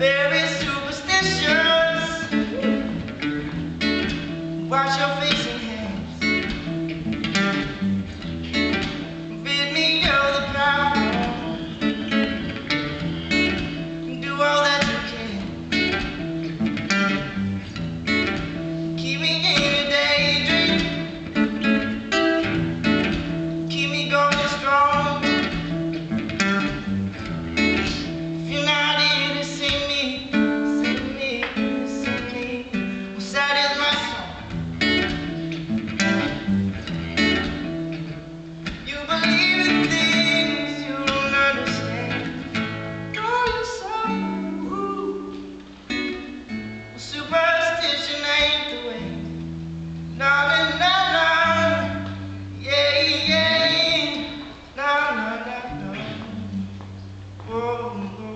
There is. Watch your. Superstition ain't the way. No, no, no, no. Yeah, yeah. No, no, no, no. Whoa, whoa.